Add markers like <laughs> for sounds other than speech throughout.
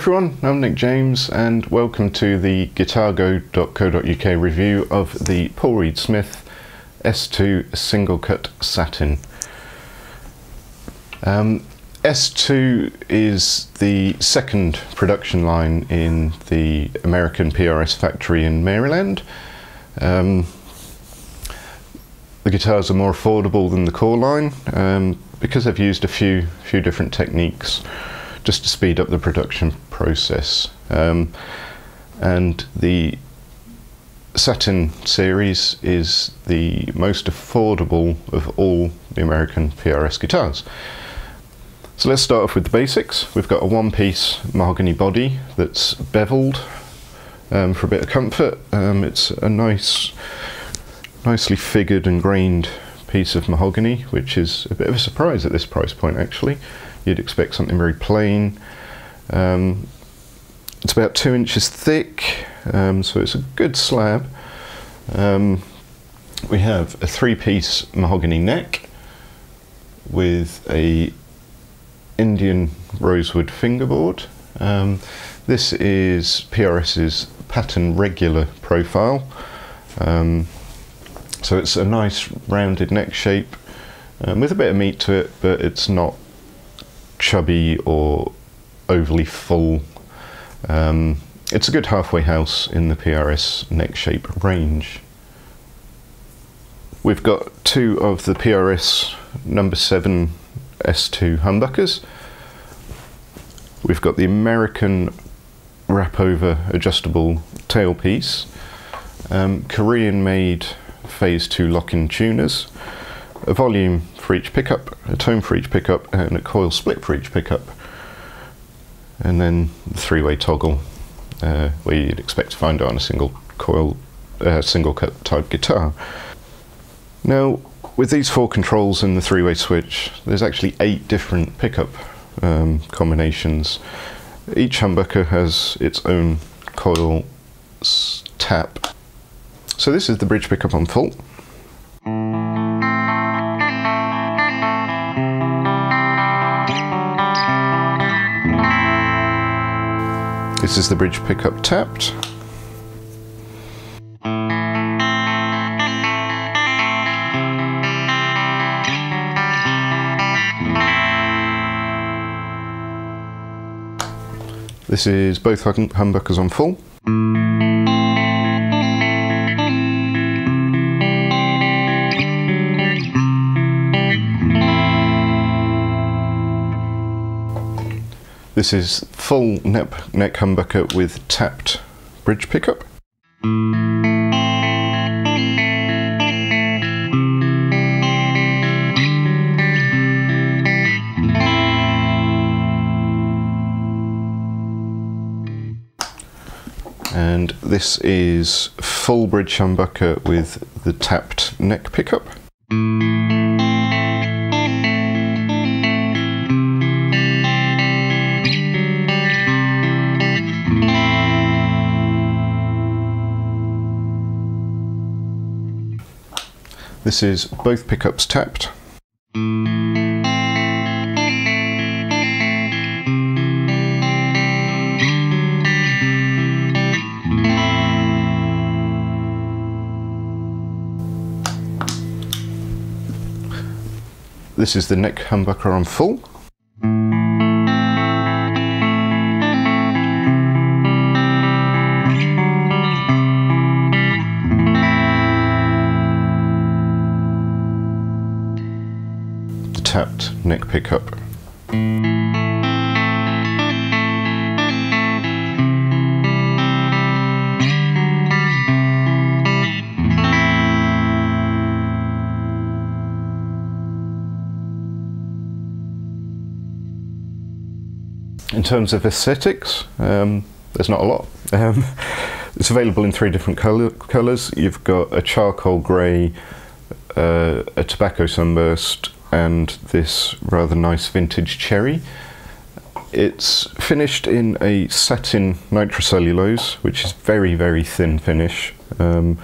Hi everyone, I'm Nic James and welcome to the guitargo.co.uk review of the Paul Reed Smith S2 single cut satin. Um, S2 is the second production line in the American PRS factory in Maryland. Um, the guitars are more affordable than the core line um, because they've used a few few different techniques just to speed up the production process. Um, and the Satin series is the most affordable of all the American PRS guitars. So let's start off with the basics. We've got a one-piece mahogany body that's beveled um, for a bit of comfort. Um, it's a nice, nicely figured and grained piece of mahogany, which is a bit of a surprise at this price point actually. You'd expect something very plain. Um, it's about two inches thick, um, so it's a good slab. Um, we have a three-piece mahogany neck with a Indian rosewood fingerboard. Um, this is PRS's pattern regular profile. Um, so it's a nice rounded neck shape um, with a bit of meat to it, but it's not chubby or overly full. Um, it's a good halfway house in the PRS neck shape range. We've got two of the PRS number 7 S2 humbuckers. We've got the American wrap over adjustable tailpiece, um, Korean made phase 2 locking tuners, a volume for each pickup, a tone for each pickup, and a coil split for each pickup. And then the three-way toggle, uh, where you'd expect to find it on a single coil, uh, single cut type guitar. Now, with these four controls and the three-way switch, there's actually eight different pickup um, combinations. Each humbucker has its own coil tap. So this is the bridge pickup on full. This is the bridge pickup tapped. This is both humbuckers on full. This is full neck, neck humbucker with tapped bridge pickup. And this is full bridge humbucker with the tapped neck pickup. This is both pickups tapped. This is the neck humbucker on full. Neck pickup. In terms of aesthetics, um, there's not a lot. Um, <laughs> it's available in three different color, colours. You've got a charcoal grey, uh, a tobacco sunburst, and this rather nice vintage cherry. It's finished in a satin nitrocellulose, which is very, very thin finish. Um,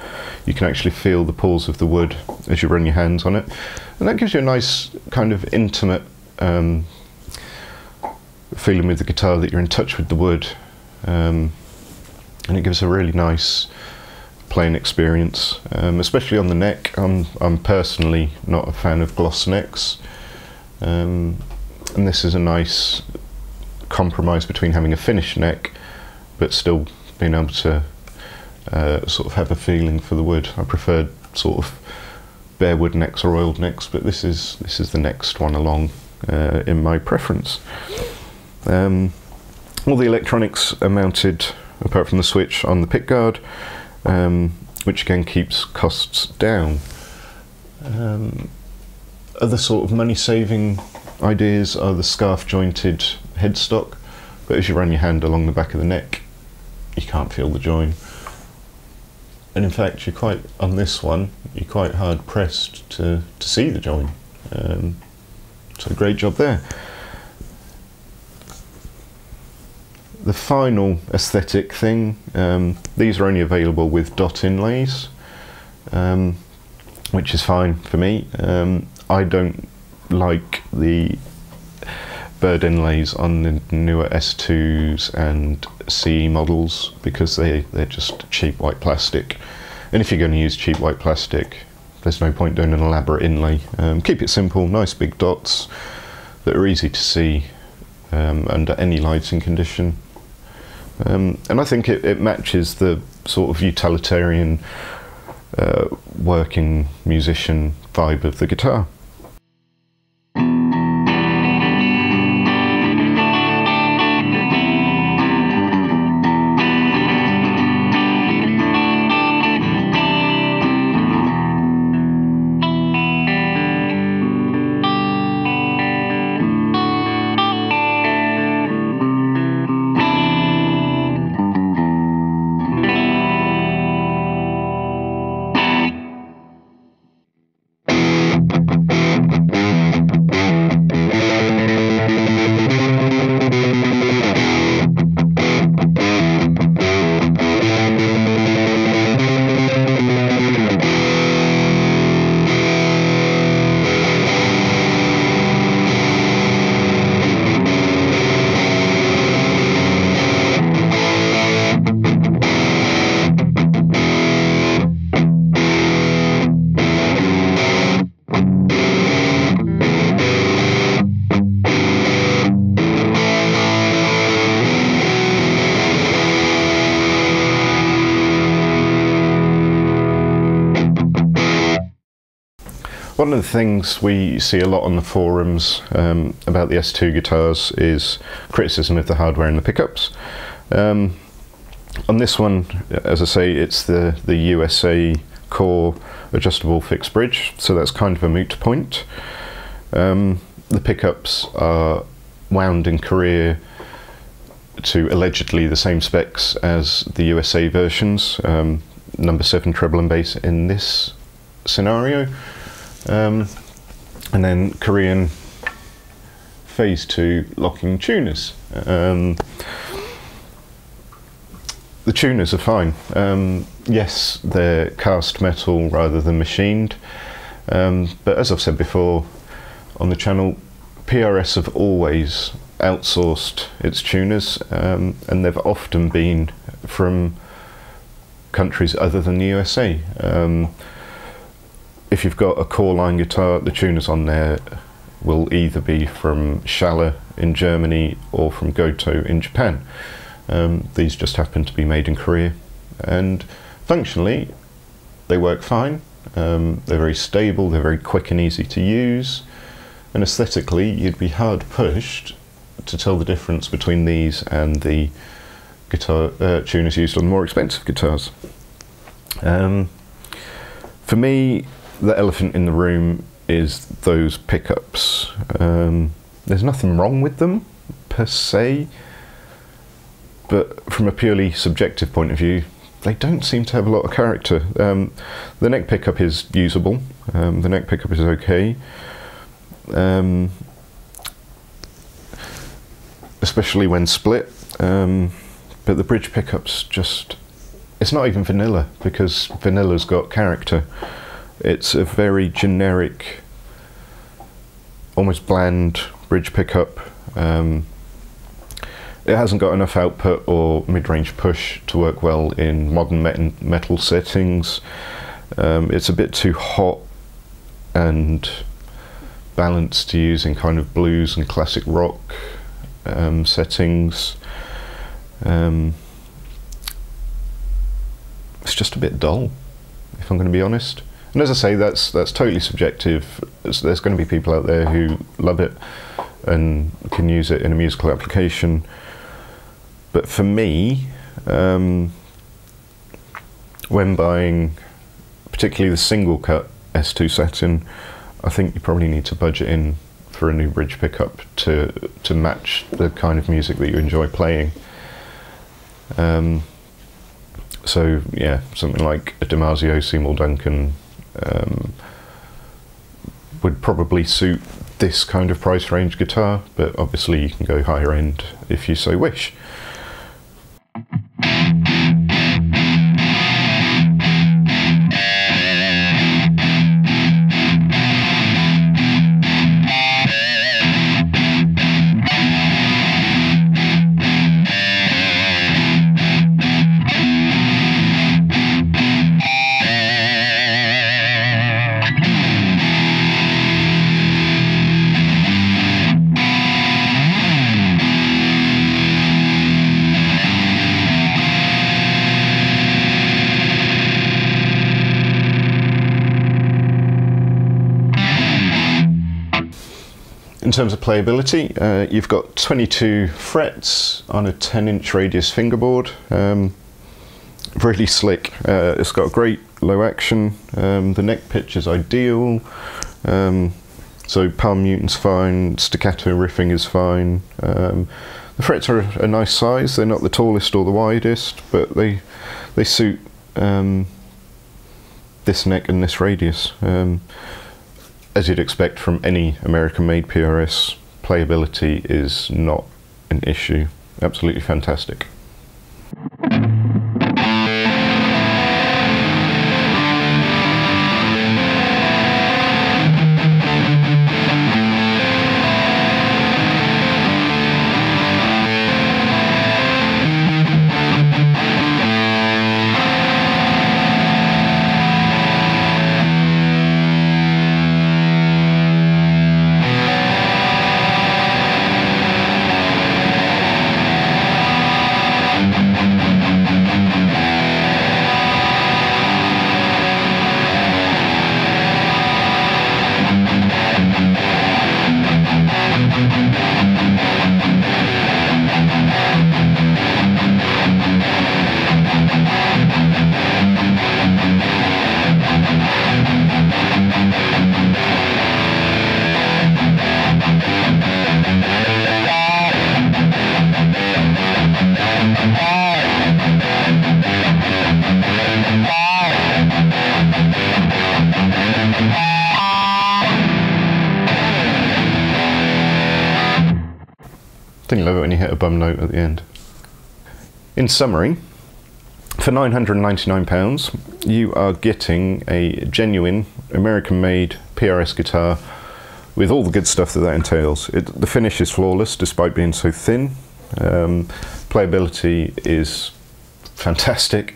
you can actually feel the pores of the wood as you run your hands on it. And that gives you a nice kind of intimate um, feeling with the guitar that you're in touch with the wood, um, and it gives a really nice playing experience, um, especially on the neck. I'm I'm personally not a fan of gloss necks, um, and this is a nice compromise between having a finished neck, but still being able to uh, sort of have a feeling for the wood. I prefer sort of bare wood necks or oiled necks, but this is this is the next one along uh, in my preference. Um, all the electronics are mounted, apart from the switch, on the pickguard, um, which again keeps costs down. Um, other sort of money-saving ideas are the scarf-jointed headstock, but as you run your hand along the back of the neck, you can't feel the join. And in fact, you're quite on this one. You're quite hard pressed to to see the join. Um, so great job there. The final aesthetic thing. Um, these are only available with dot inlays, um, which is fine for me. Um, I don't like the bird inlays on the newer S2s and CE models because they, they're just cheap white plastic. And if you're going to use cheap white plastic, there's no point doing an elaborate inlay. Um, keep it simple, nice big dots that are easy to see um, under any lighting condition. Um, and I think it, it, matches the sort of utilitarian uh, working musician vibe of the guitar. One of the things we see a lot on the forums um, about the S2 guitars is criticism of the hardware and the pickups. Um, on this one, as I say, it's the, the USA core adjustable fixed bridge, so that's kind of a moot point. Um, the pickups are wound in Korea to allegedly the same specs as the USA versions, um, number 7 treble and bass in this scenario. Um, and then Korean phase two locking tuners. Um, the tuners are fine. Um, yes, they're cast metal rather than machined. Um, but as I've said before on the channel, PRS have always outsourced its tuners, um, and they've often been from countries other than the USA. Um, if you've got a core line guitar, the tuners on there will either be from Schaller in Germany or from Gotoh in Japan. Um, these just happen to be made in Korea and functionally they work fine. Um, they're very stable, they're very quick and easy to use and aesthetically you'd be hard pushed to tell the difference between these and the guitar uh, tuners used on more expensive guitars. Um, for me, the elephant in the room is those pickups. Um, there's nothing wrong with them per se, but from a purely subjective point of view, they don't seem to have a lot of character. Um, the neck pickup is usable. Um, the neck pickup is okay. Um, especially when split. Um, but the bridge pickups just, it's not even vanilla because vanilla's got character. It's a very generic, almost bland bridge pickup. Um, it hasn't got enough output or mid-range push to work well in modern met- metal settings. Um, it's a bit too hot and balanced to use in kind of blues and classic rock um, settings. Um, it's just a bit dull, if I'm going to be honest. And as I say, that's that's totally subjective. There's, going to be people out there who love it and can use it in a musical application. But for me, um, when buying, particularly the single cut S2 Satin, I think you probably need to budget in for a new bridge pickup to to match the kind of music that you enjoy playing. Um, so yeah, something like a DiMarzio Seymour Duncan um, would probably suit this kind of price range guitar, but obviously you can go higher end if you so wish. In terms of playability, uh, you've got 22 frets on a 10 inch radius fingerboard. Um, really slick. Uh, it's got great low action. Um, the neck pitch is ideal. Um, so palm muting's fine, staccato riffing is fine. Um, the frets are a nice size. They're not the tallest or the widest, but they they suit um, this neck and this radius. Um, as you'd expect from any American-made PRS, playability is not an issue. Absolutely fantastic. Don't you love it when you hit a bum note at the end? In summary, for £999, you are getting a genuine American made PRS guitar with all the good stuff that that entails. It, the finish is flawless despite being so thin. Um, playability is fantastic.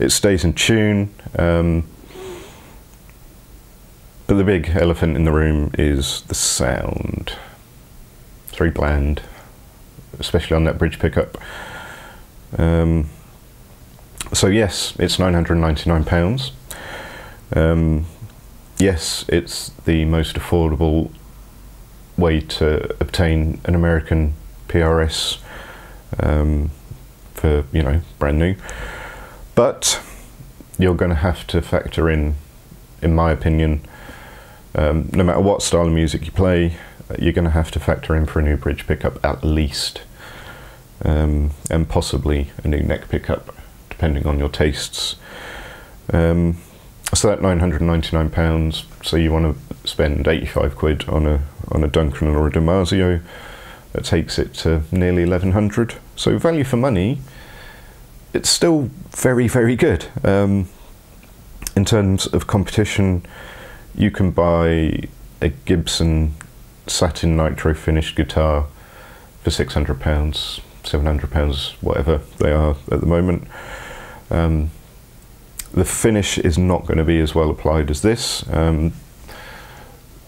It stays in tune. Um, but the big elephant in the room is the sound. It's very bland especially on that bridge pickup. Um, so yes, it's nine hundred ninety nine pounds. Um, yes, it's the most affordable way to obtain an American PRS um, for you know brand new, but you're going to have to factor in, in my opinion, um, no matter what style of music you play, you're going to have to factor in for a new bridge pickup at least, um, and possibly a new neck pickup, depending on your tastes. Um, so that 999 pounds. So you want to spend 85 quid on a on a Duncan or a DiMarzio. That takes it to nearly 1100. So value for money. It's still very very good. Um, in terms of competition, you can buy a Gibson satin nitro finished guitar for six hundred pounds £700, whatever they are at the moment. Um, the finish is not going to be as well applied as this. Um,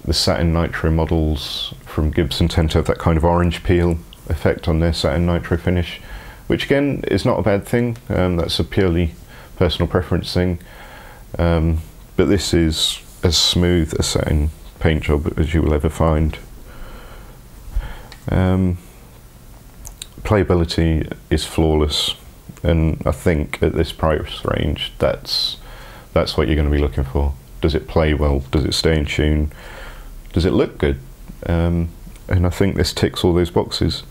the satin nitro models from Gibson tend to have that kind of orange peel effect on their satin nitro finish, which again is not a bad thing. Um, that's a purely personal preference thing. Um, but this is as smooth a satin paint job as you will ever find. Um, playability is flawless, and I think at this price range, that's that's what you're going to be looking for. Does it play well? Does it stay in tune? Does it look good? Um, and I think this ticks all those boxes.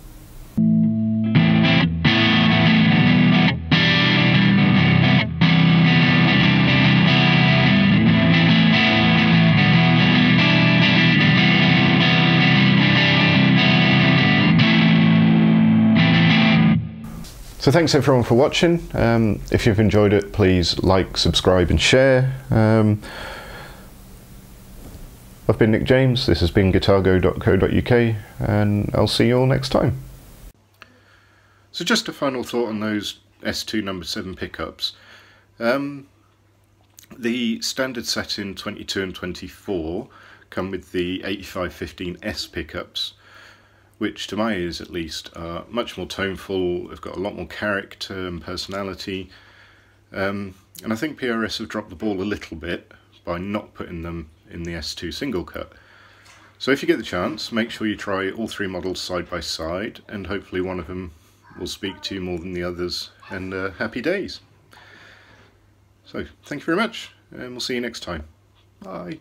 So thanks everyone for watching. Um, if you've enjoyed it, please like, subscribe and share. Um, I've been Nic James, this has been guitargo.co.uk and I'll see you all next time. So just a final thought on those S2 number 7 pickups. Um, the standard set in 22 and 24 come with the 8515S pickups which to my ears at least are much more toneful, they've got a lot more character and personality. Um, and I think PRS have dropped the ball a little bit by not putting them in the S2 single cut. So if you get the chance, make sure you try all three models side by side and hopefully one of them will speak to you more than the others and uh, happy days. So thank you very much and we'll see you next time. Bye.